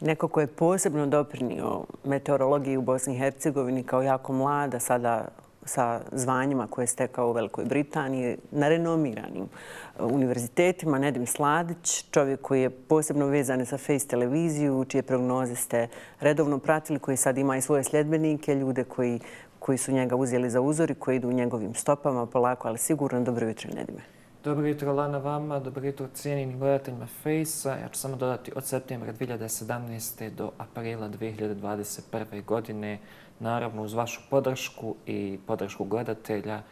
Neko ko je posebno doprinio meteorologiji u Bosni i Hercegovini kao jako mlada, sada sa zvanjima koje je stekao u Velikoj Britaniji, na renomiranim uh, univerzitetima, Nedim Sladić, čovjek koji je posebno vezan za Face televiziju, čije prognoze ste redovno pratili, koji sad ima i svoje sljedbenike, ljude koji, su njega uzeli za uzor i koji idu u njegovim stopama polako, ali sigurno. Dobro jutro, Nedime. Dobro jutro Lana vama, dobro jutro cijenim gledateljima Face-a. Ja ću samo dodati od septembra 2017. do aprila 2021. godine. Naravno uz vašu podršku i podršku gledatelja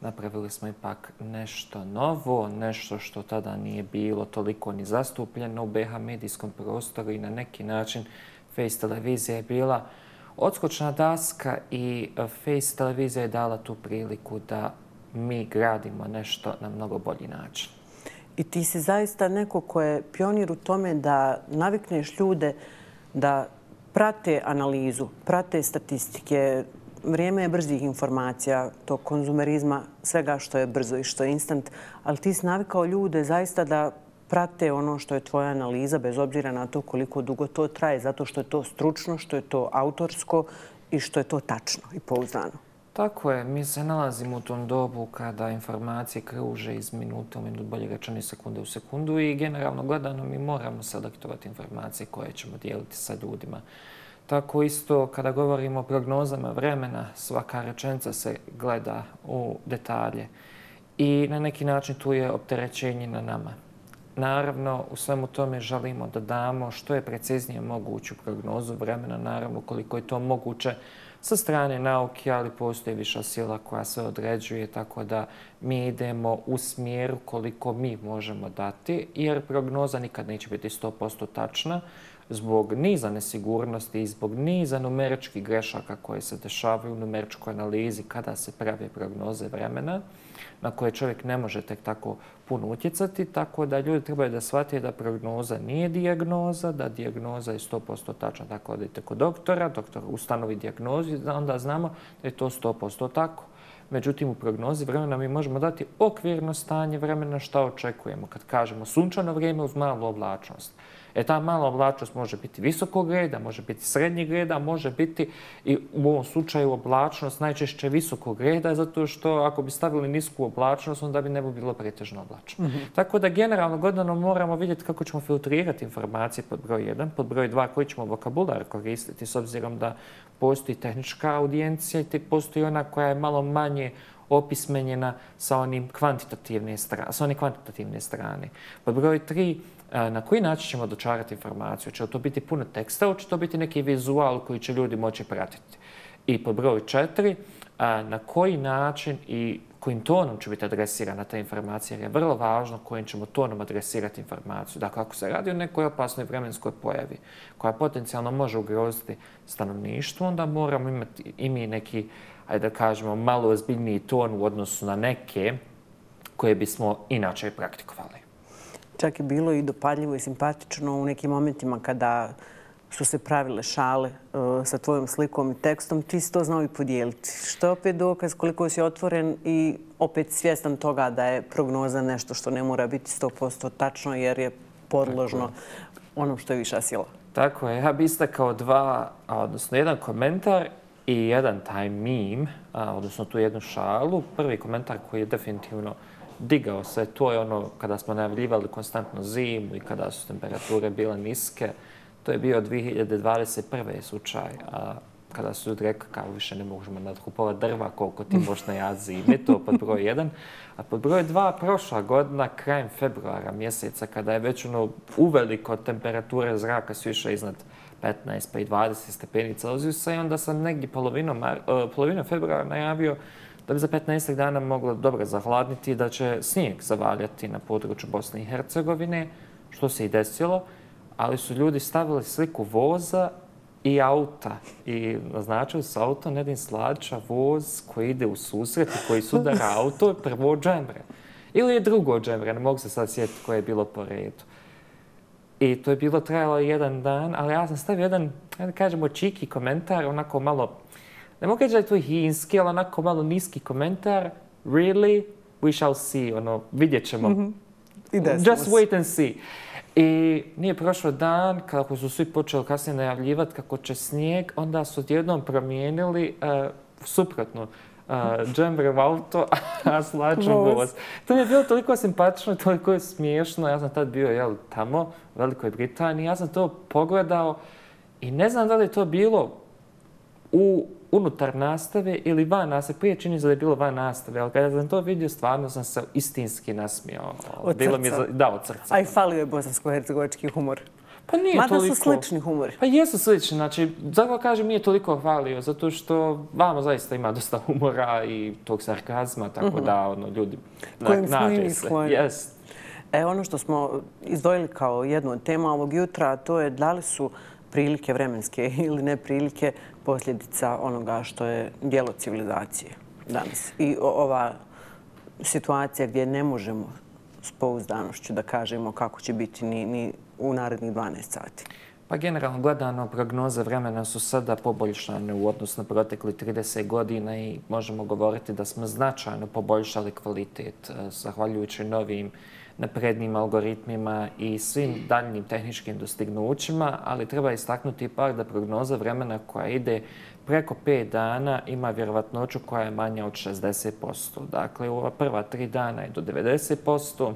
napravili smo ipak nešto novo, nešto što tada nije bilo toliko ni zastupljeno u BH medijskom prostoru i na neki način Face televizija je bila odskočna daska i Face televizija je dala tu priliku da mi gradimo nešto na mnogo bolji način. I ti si zaista neko ko je pionir u tome da navikneš ljude da prate analizu, prate statistike. Vrijeme je brzih informacija, to konzumerizma, svega što je brzo i što je instant. Ali ti si navikao ljude zaista da prate ono što je tvoja analiza, bez obzira na to koliko dugo to traje, zato što je to stručno, što je to autorsko i što je to tačno i pouzdano. Tako je, mi se nalazimo u tom dobu kada informacije kruže iz minuta u minut, bolje rečeno sekunde u sekundu i generalno gledano mi moramo selektovati informacije koje ćemo dijeliti sa ljudima. Tako isto kada govorimo o prognozama vremena, svaka rečenica se gleda u detalje i na neki način tu je opterećenje na nama. Naravno, u svemu tome želimo da damo što je preciznije moguću prognozu vremena, naravno koliko je to moguće sa strane nauke, ali postoji viša sila koja se određuje, tako da mi idemo u smjeru koliko mi možemo dati, jer prognoza nikad neće biti 100% tačna. Zbog niza nesigurnosti i zbog niza numeričkih grešaka koje se dešavaju u numeričkoj analizi kada se prave prognoze vremena na koje čovjek ne može tek tako puno utjecati, tako da ljudi trebaju da shvatije da prognoza nije dijagnoza, da dijagnoza je 100% tačna, tako da idete kod doktora, doktor ustanovi dijagnozu, onda znamo da je to 100% tako. Međutim, u prognozi vremena mi možemo dati okvirno stanje vremena šta očekujemo. Kad kažemo sunčano vrijeme uz malu oblačnost. E ta mala oblačnost može biti visokog reda, može biti srednjeg reda, može biti i u ovom slučaju oblačnost najčešće visokog reda, zato što ako bi stavili nisku oblačnost, onda bi ne bi bilo pretežno oblačno. Mhm. Tako da generalno godano moramo vidjeti kako ćemo filtrirati informacije pod broj 1, pod broj 2 koji ćemo vokabular koristiti s obzirom da postoji tehnička audijencija i postoji ona koja je malo manje opismenjena sa onim kvantitativne strane, sa onim kvantitativne strane. Pod broj 3 na koji način ćemo dočarati informaciju? Će to biti puno teksta ili će to biti neki vizual koji će ljudi moći pratiti? I po broju četiri, na koji način i kojim tonom će biti adresirana ta informacija, jer je vrlo važno kojim ćemo tonom adresirati informaciju. Dakle, ako se radi o nekoj opasnoj vremenskoj pojavi koja potencijalno može ugroziti stanovništvo, onda moramo imati i mi neki, ajde da kažemo, malo ozbiljniji ton u odnosu na neke koje bismo inače praktikovali čak je bilo i dopadljivo i simpatično u nekim momentima kada su se pravile šale uh, sa tvojom slikom i tekstom, ti si to znao i podijeliti. Što je opet dokaz koliko si otvoren i opet svjestan toga da je prognoza nešto što ne mora biti 100% tačno jer je podložno onom što je viša sila. Tako je. Ja bih istakao dva, odnosno jedan komentar i jedan taj meme, odnosno tu jednu šalu. Prvi komentar koji je definitivno digao se. To je ono kada smo najavljivali konstantno zimu i kada su temperature bile niske. To je bio 2021. slučaj. A kada su ljudi rekli kao više ne možemo nadkupovati drva koliko ti možeš na zime, to pod broj jedan. A pod broj dva, prošla godina, krajem februara mjeseca, kada je već ono uveliko temperature zraka su išle iznad 15 pa i 20 stepeni Celzijusa i onda sam negdje polovinom, e, februara najavio da bi za 15 dana moglo dobro zahladniti da će snijeg zavaljati na području Bosne i Hercegovine, što se i desilo, ali su ljudi stavili sliku voza i auta i naznačili su auto Nedin Slača, voz koji ide u susret i koji sudara auto prvo džemre. Ili je drugo džemre, ne mogu se sad sjetiti koje je bilo po redu. I to je bilo trajalo jedan dan, ali ja sam stavio jedan, da kažemo, čiki komentar, onako malo ne mogu reći da je to hinski, ali onako malo niski komentar. Really? We shall see. Ono, vidjet ćemo. Mm -hmm. Just wait and see. I nije prošlo dan kako su svi počeli kasnije najavljivati kako će snijeg, onda su odjednom promijenili uh, suprotno džembre auto, a slačan voz. To mi je bilo toliko simpatično, toliko je smiješno. Ja sam tad bio jel, tamo, u Velikoj Britaniji. Ja sam to pogledao i ne znam da li je to bilo u unutar nastave ili van nastave. Prije čini se da je bilo van nastave, ali kada sam to vidio, stvarno sam se istinski nasmijao. Od bilo srca? Mi je, da, od srca. A i falio je bosansko-hercegovački humor. Pa nije Mada toliko. su slični humori. Pa jesu slični, znači, zato kažem nije toliko hvalio, zato što vama zaista ima dosta humora i tog sarkazma, tako -huh. da, ono, ljudi Kojim nađe se. Yes. E, ono što smo izdvojili kao jednu od tema ovog jutra, to je da li su prilike vremenske ili ne prilike posljedica onoga što je dijelo civilizacije danas. I ova situacija gdje ne možemo s pouzdanošću da kažemo kako će biti ni, ni u narednih 12 sati. Pa generalno gledano, prognoze vremena su sada poboljšane u odnosu na protekli 30 godina i možemo govoriti da smo značajno poboljšali kvalitet eh, zahvaljujući novim naprednim algoritmima i svim daljnim tehničkim dostignućima, ali treba istaknuti ipak da prognoza vremena koja ide preko 5 dana ima vjerovatnoću koja je manja od 60%. Dakle, u ova prva tri dana je do 90%,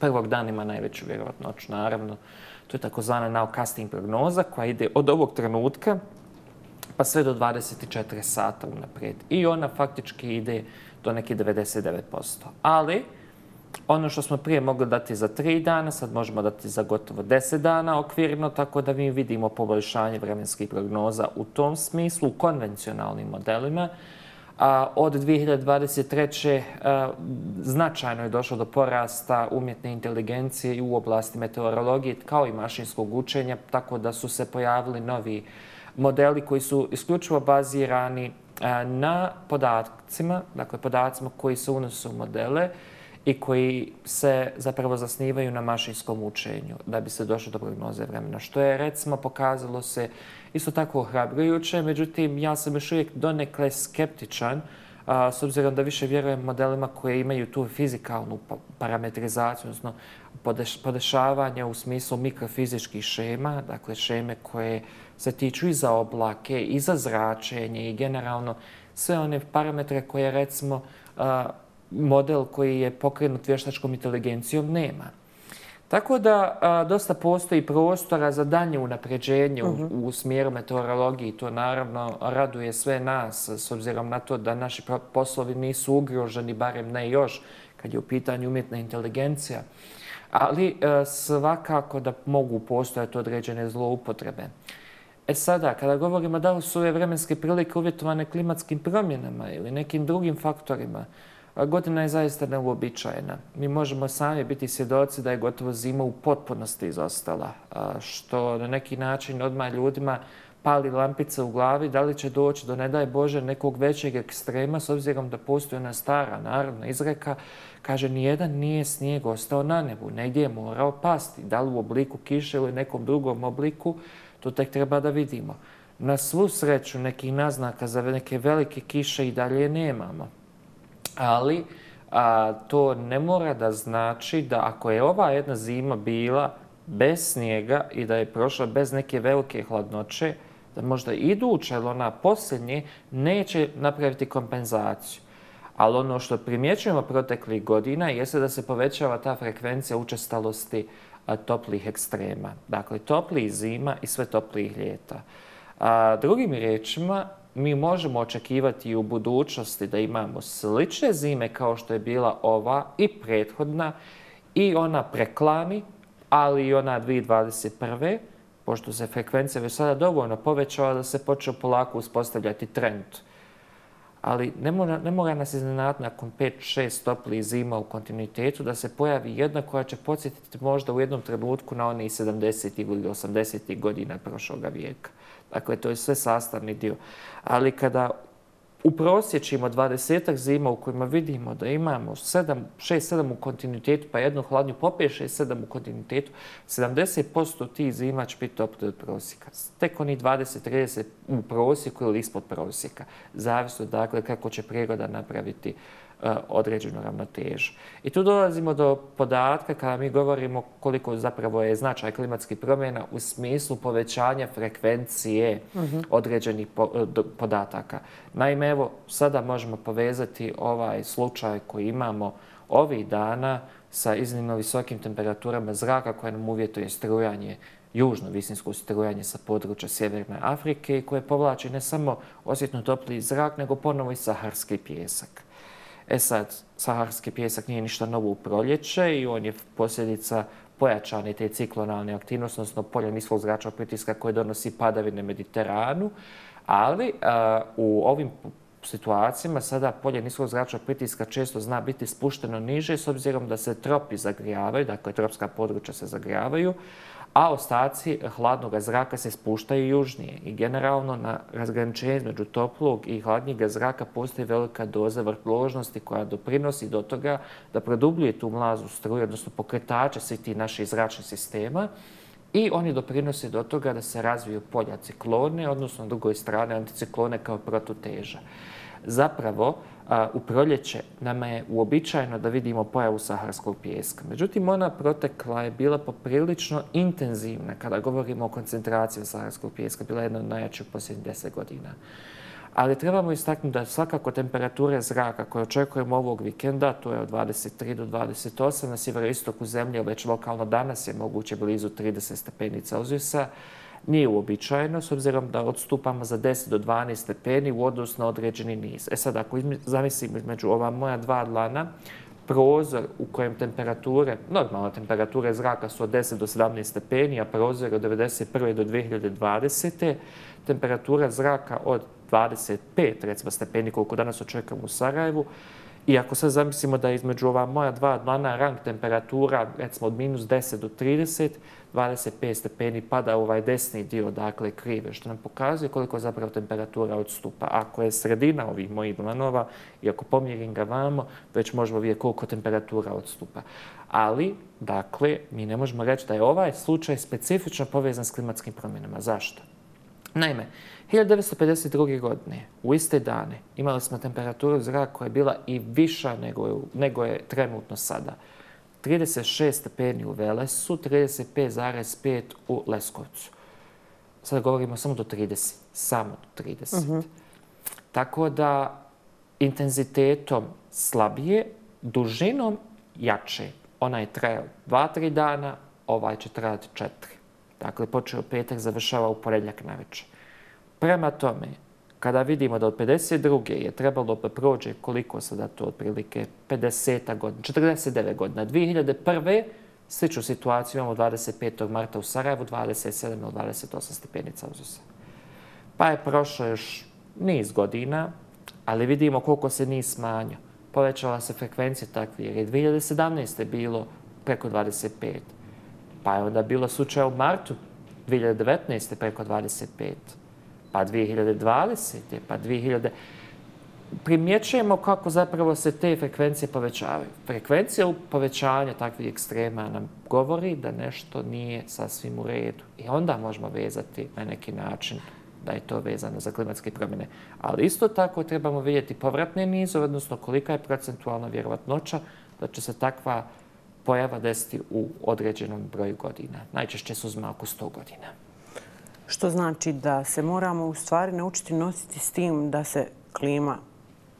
prvog dana ima najveću vjerovatnoću, naravno. To je takozvana nowcasting prognoza koja ide od ovog trenutka pa sve do 24 sata unaprijed. I ona faktički ide do neke 99%. Ali, ono što smo prije mogli dati za 3 dana, sad možemo dati za gotovo 10 dana okvirno, tako da mi vidimo poboljšanje vremenskih prognoza u tom smislu, u konvencionalnim modelima. Od 2023. A, značajno je došlo do porasta umjetne inteligencije i u oblasti meteorologije kao i mašinskog učenja, tako da su se pojavili novi modeli koji su isključivo bazirani a, na podacima, dakle podacima koji se unose u modele i koji se zapravo zasnivaju na mašinskom učenju da bi se došlo do prognoze vremena. Što je recimo pokazalo se isto tako ohrabrujuće, međutim ja sam još uvijek donekle skeptičan a, s obzirom da više vjerujem modelima koje imaju tu fizikalnu pa, parametrizaciju, odnosno podeš, podešavanje u smislu mikrofizičkih šema, dakle šeme koje se tiču i za oblake, i za zračenje i generalno sve one parametre koje recimo a, model koji je pokrenut vještačkom inteligencijom nema. Tako da a, dosta postoji prostora za danje unapređenje uh -huh. u, mhm. u smjeru meteorologije i to naravno raduje sve nas s obzirom na to da naši poslovi nisu ugroženi, barem ne još, kad je u pitanju umjetna inteligencija. Ali a, svakako da mogu postojati određene zloupotrebe. E sada, kada govorimo da li su ove vremenske prilike uvjetovane klimatskim promjenama ili nekim drugim faktorima, Godina je zaista neuobičajena. Mi možemo sami biti svjedoci da je gotovo zima u potpunosti izostala, što na neki način odmah ljudima pali lampice u glavi, da li će doći do, ne daj Bože, nekog većeg ekstrema, s obzirom da postoji ona stara narodna izreka, kaže, nijedan nije snijeg ostao na nebu, negdje je morao pasti, da li u obliku kiše ili nekom drugom obliku, to tek treba da vidimo. Na svu sreću nekih naznaka za neke velike kiše i dalje nemamo ali a, to ne mora da znači da ako je ova jedna zima bila bez snijega i da je prošla bez neke velike hladnoće, da možda iduća ili ona posljednje neće napraviti kompenzaciju. Ali ono što primjećujemo proteklih godina jeste da se povećava ta frekvencija učestalosti toplih ekstrema. Dakle, toplih zima i sve toplih ljeta. A, drugim riječima, mi možemo očekivati u budućnosti da imamo slične zime kao što je bila ova i prethodna i ona preklani, ali i ona 2021. pošto se frekvencija već sada dovoljno povećala da se počeo polako uspostavljati trend. Ali ne mora, nas iznenati nakon 5-6 toplih zima u kontinuitetu da se pojavi jedna koja će podsjetiti možda u jednom trenutku na one 70. ili 80. godina prošloga vijeka. Dakle, to je sve sastavni dio. Ali kada uprosječimo 20 zima u kojima vidimo da imamo 6-7 u kontinuitetu, pa jednu hladnju popije 6-7 u kontinuitetu, 70% tih zima će biti toplije od prosjeka. Tek oni 20-30 u prosjeku ili ispod prosjeka. Zavisno dakle kako će priroda napraviti određenu ravnotežu. I tu dolazimo do podatka kada mi govorimo koliko zapravo je značaj klimatskih promjena u smislu povećanja frekvencije određenih e, podataka. Naime, evo, sada možemo povezati ovaj slučaj koji imamo ovih dana sa iznimno visokim temperaturama zraka koje nam uvjetuje strujanje južno visinsko strujanje sa područja Sjeverne Afrike i koje povlači ne samo osjetno topli zrak, nego ponovo i saharski pjesak. E sad, saharski pjesak nije ništa novo u proljeće i on je posljedica pojačane te ciklonalne aktivnosti, odnosno polja niskog zračnog pritiska koje donosi padavine Mediteranu, ali u ovim situacijama sada polje niskog zračnog pritiska često zna biti spušteno niže s obzirom da se tropi zagrijavaju, dakle tropska područja se zagrijavaju, a ostaci hladnog zraka se spuštaju južnije. I generalno na razgraničenju između toplog i hladnjeg zraka postoji velika doza vrtložnosti koja doprinosi do toga da produbljuje tu mlazu struju, odnosno pokretače svih tih naših zračnih sistema i oni doprinose do toga da se razviju polja ciklone, odnosno na drugoj strane anticiklone kao protuteža. Zapravo, u proljeće nama je uobičajeno da vidimo pojavu saharskog pijeska. Međutim, ona protekla je bila poprilično intenzivna kada govorimo o koncentraciji saharskog pijeska. Bila je jedna od najjačih posljednjih deset godina. Ali trebamo istaknuti da svakako temperature zraka koje očekujemo ovog vikenda, to je od 23 do 28 na sjeveroistoku zemlje, već lokalno danas je moguće blizu 30 stepeni Celzijusa, nije uobičajeno s obzirom da odstupamo za 10 do 12 stepeni u odnosu na određeni niz. E sad, ako zamislim između ova moja dva dlana, prozor u kojem temperature, normalna temperature zraka su od 10 do 17 stepeni, a prozor od 1991. do 2020. temperatura zraka od 25 recimo stepeni koliko danas očekujemo u Sarajevu, i ako sad zamislimo da između ova moja dva dlana rang temperatura, recimo od minus 10 do 30, 25 stepeni pada ovaj desni dio, dakle krive, što nam pokazuje koliko zapravo temperatura odstupa. Ako je sredina ovih mojih dlanova i ako pomjerim ga vamo, već možemo vidjeti koliko temperatura odstupa. Ali, dakle, mi ne možemo reći da je ovaj slučaj specifično povezan s klimatskim promjenama. Zašto? Naime, 1952. godine, u iste dane, imali smo temperaturu zraka koja je bila i viša nego je, trenutno sada. 36 stepeni u Velesu, 35,5 u Leskovcu. Sada govorimo samo do 30. Samo do 30. Mhm. Tako da intenzitetom slabije, dužinom jače. Ona je trajala 2-3 dana, ovaj će trajati 4. Dakle, počeo petak, završava u porednjak na večer. Prema tome, kada vidimo da od 52. je trebalo pa prođe koliko sada to otprilike 50 godina, 49 godina, 2001. sličnu situaciju imamo 25. marta u Sarajevu, 27. ili 28 stepenica uzusa. Pa je prošlo još niz godina, ali vidimo koliko se niz smanjio. Povećala se frekvencija takvih, jer je 2017. bilo preko 25. Pa je onda bilo slučaj u martu 2019. preko 25 pa 2020. pa 2000. Primjećujemo kako zapravo se te frekvencije povećavaju. Frekvencija povećanja takvih ekstrema nam govori da nešto nije sasvim u redu. I onda možemo vezati na neki način da je to vezano za klimatske promjene. Ali isto tako trebamo vidjeti povratne nizove, odnosno kolika je procentualna vjerovatnoća da će se takva pojava desiti u određenom broju godina. Najčešće su zma oko 100 godina. Što znači da se moramo u stvari naučiti nositi s tim da se klima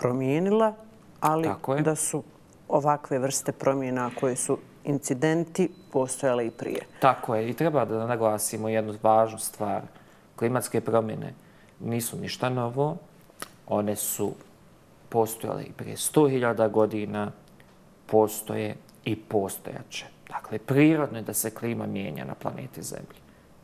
promijenila, ali da su ovakve vrste promjena koje su incidenti postojale i prije. Tako je. I treba da naglasimo jednu važnu stvar. Klimatske promjene nisu ništa novo. One su postojale i prije 100.000 godina, postoje i postojaće. Dakle, prirodno je da se klima mijenja na planeti Zemlji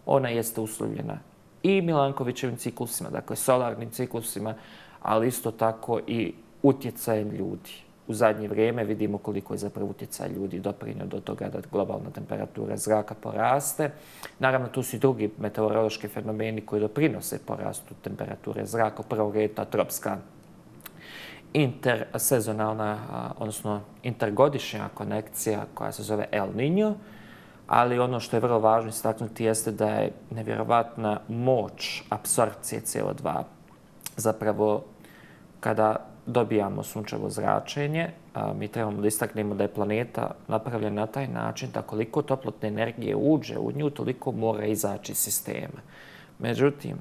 ona jeste uslovljena i Milankovićevim ciklusima, dakle solarnim ciklusima, ali isto tako i utjecajem ljudi. U zadnje vrijeme vidimo koliko je zapravo utjecaj ljudi doprinio do toga da globalna temperatura zraka poraste. Naravno, tu su i drugi meteorološki fenomeni koji doprinose porastu temperature zraka. Prvo ta tropska intersezonalna, odnosno intergodišnja konekcija koja se zove El Niño, ali ono što je vrlo važno istaknuti jeste da je nevjerovatna moć apsorpcije CO2. Zapravo, kada dobijamo sunčevo zračenje, mi trebamo da istaknemo da je planeta napravljena na taj način da koliko toplotne energije uđe u nju, toliko mora izaći iz sistema. Međutim,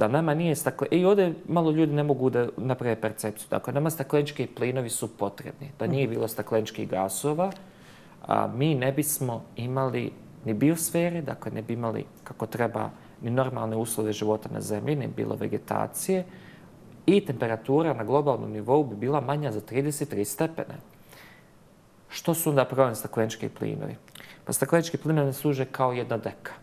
da nama nije stakle... I ovdje malo ljudi ne mogu da naprave percepciju. Dakle, nama staklenički plinovi su potrebni. Da nije bilo stakleničkih gasova, a mi ne bismo imali ni biosfere, dakle ne bi imali kako treba ni normalne uslove života na zemlji, ne bilo vegetacije i temperatura na globalnom nivou bi bila manja za 33 stepene. Što su onda problem staklenički plinovi? Pa staklenički plinovi služe kao jedna deka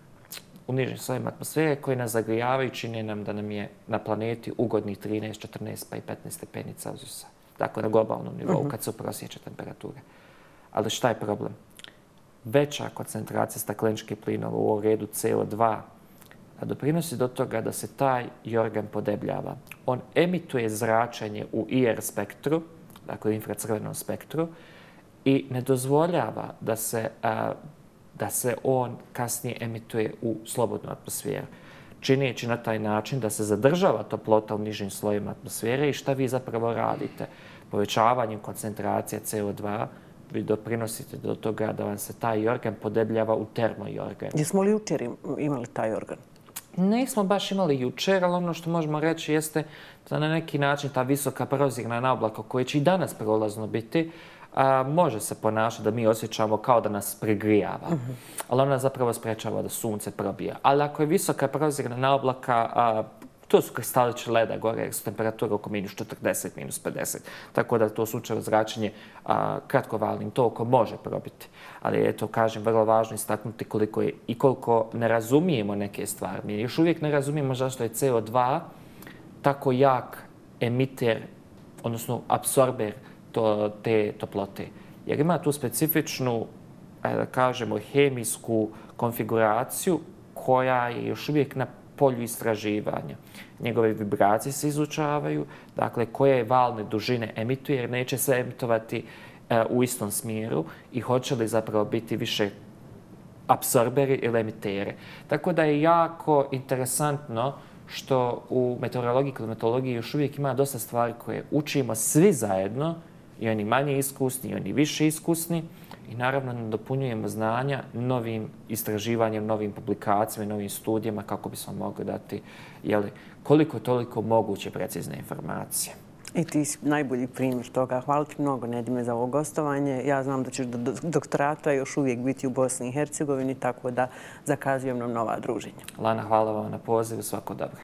u nižim svojim atmosfere koje nas zagrijavaju i čine nam da nam je na planeti ugodnih 13, 14 pa i 15 stepeni Celsijusa. Dakle, na globalnom nivou, mhm. kad se prosjeća temperature. Ali šta je problem? Veća koncentracija stakleničkih plinova u redu CO2 doprinosi do toga da se taj jorgan podebljava. On emituje zračenje u IR spektru, dakle infracrvenom spektru, i ne dozvoljava da se da se on kasnije emituje u slobodnu atmosferu. Činijeći na taj način da se zadržava toplota u nižim slojima atmosfere i šta vi zapravo radite? Povećavanjem koncentracije CO2 vi doprinosite do toga da vam se taj organ podebljava u termojorgan. Jesmo li jučer imali taj organ? Nismo baš imali jučer, ali ono što možemo reći jeste da na neki način ta visoka prozirna naoblaka koja će i danas prolazno biti, a, može se ponašati da mi osjećamo kao da nas prigrijava. Mhm. Ali ona zapravo sprečava da sunce probija. Ali ako je visoka prozirna oblaka, a, to su kristaliće leda gore, jer su temperature oko minus 40, minus 50. Tako da to sunčevo zračenje kratkovalnim tokom može probiti. Ali eto, kažem, vrlo važno istaknuti koliko je i koliko ne razumijemo neke stvari. Mi još uvijek ne razumijemo zašto je CO2 tako jak emiter, odnosno absorber te toplote. Jer ima tu specifičnu, da kažemo, hemijsku konfiguraciju koja je još uvijek na polju istraživanja. Njegove vibracije se izučavaju, dakle koje valne dužine emituje, jer neće se emitovati e, u istom smjeru i hoće li zapravo biti više absorberi ili emitere. Tako da je jako interesantno što u meteorologiji i klimatologiji još uvijek ima dosta stvari koje učimo svi zajedno, i oni manje iskusni, i oni više iskusni. I naravno nadopunjujemo znanja novim istraživanjem, novim publikacijama, novim studijama kako bismo mogli dati jeli, koliko toliko moguće precizne informacije. I ti si najbolji primjer toga. Hvala ti mnogo, Nedime, za ovo gostovanje. Ja znam da ćeš do doktorata još uvijek biti u Bosni i Hercegovini, tako da zakazujem nam nova druženja. Lana, hvala vam na pozivu. Svako dobro.